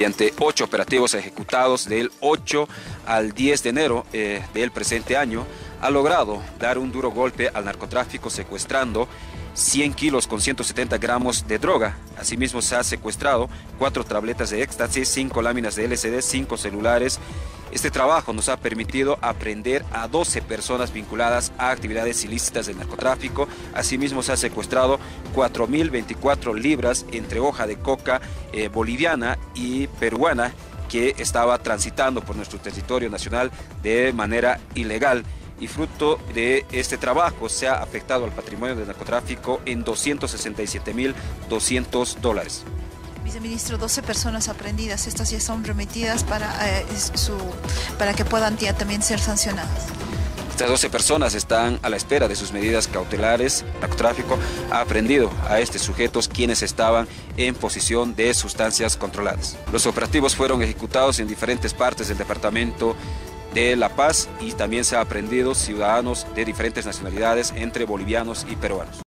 Mediante ocho operativos ejecutados del 8 al 10 de enero eh, del presente año, ha logrado dar un duro golpe al narcotráfico secuestrando 100 kilos con 170 gramos de droga. Asimismo se ha secuestrado cuatro tabletas de éxtasis, cinco láminas de LCD, cinco celulares. Este trabajo nos ha permitido aprender a 12 personas vinculadas a actividades ilícitas del narcotráfico. Asimismo se ha secuestrado 4.024 libras entre hoja de coca eh, boliviana y peruana que estaba transitando por nuestro territorio nacional de manera ilegal y fruto de este trabajo se ha afectado al patrimonio del narcotráfico en 267.200 dólares. Viceministro, 12 personas aprendidas, estas ya son remitidas para, eh, para que puedan también ser sancionadas. Estas 12 personas están a la espera de sus medidas cautelares. El narcotráfico ha aprendido a estos sujetos quienes estaban en posición de sustancias controladas. Los operativos fueron ejecutados en diferentes partes del departamento de La Paz y también se ha aprendido ciudadanos de diferentes nacionalidades entre bolivianos y peruanos.